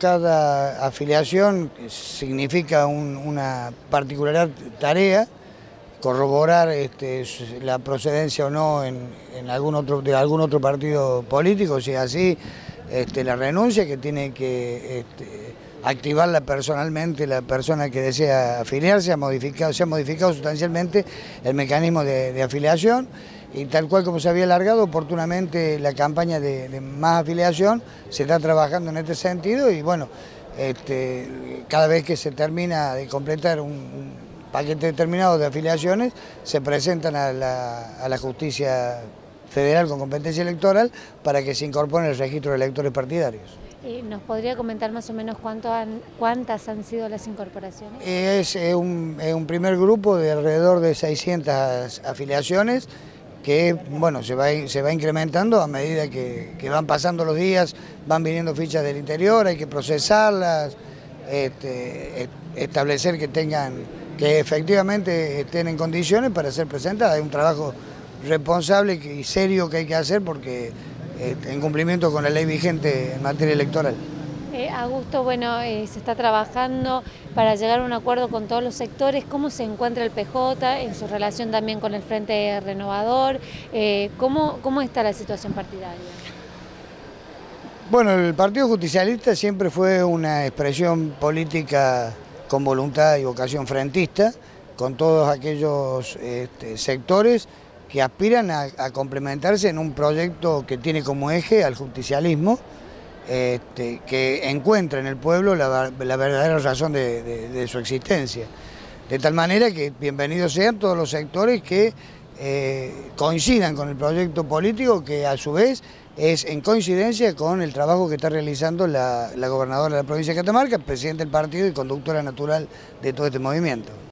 Cada afiliación significa una particular tarea, corroborar este, la procedencia o no en, algún otro, de algún otro partido político, si es así, este, la renuncia que tiene que este, activarla personalmente la persona que desea afiliarse, ha modificado, se ha modificado sustancialmente el mecanismo de afiliación y tal cual como se había alargado oportunamente la campaña de, más afiliación, se está trabajando en este sentido y bueno, este, cada vez que se termina de completar un, paquete determinado de afiliaciones, se presentan a la, justicia federal con competencia electoral para que se incorporen el registro de electores partidarios. ¿Nos podría comentar más o menos cuánto cuántas han sido las incorporaciones? Es, un, es un primer grupo de alrededor de 600 afiliaciones que bueno, se va, se va incrementando a medida que, van pasando los días, van viniendo fichas del interior, hay que procesarlas, este, establecer que tengan, que efectivamente estén en condiciones para ser presentadas. Hay un trabajo responsable y serio que hay que hacer porque en cumplimiento con la ley vigente en materia electoral. Eh, Augusto, bueno, eh, se está trabajando para llegar a un acuerdo con todos los sectores. ¿Cómo se encuentra el PJ en su relación también con el Frente Renovador? Eh, ¿cómo, ¿Cómo está la situación partidaria? Bueno, el Partido Justicialista siempre fue una expresión política con voluntad y vocación frentista, con todos aquellos este, sectores que aspiran a complementarse en un proyecto que tiene como eje al justicialismo, este, que encuentra en el pueblo la, verdadera razón de, su existencia. De tal manera que bienvenidos sean todos los sectores que eh, coincidan con el proyecto político que a su vez es en coincidencia con el trabajo que está realizando la, la gobernadora de la provincia de Catamarca, presidente del partido y conductora natural de todo este movimiento.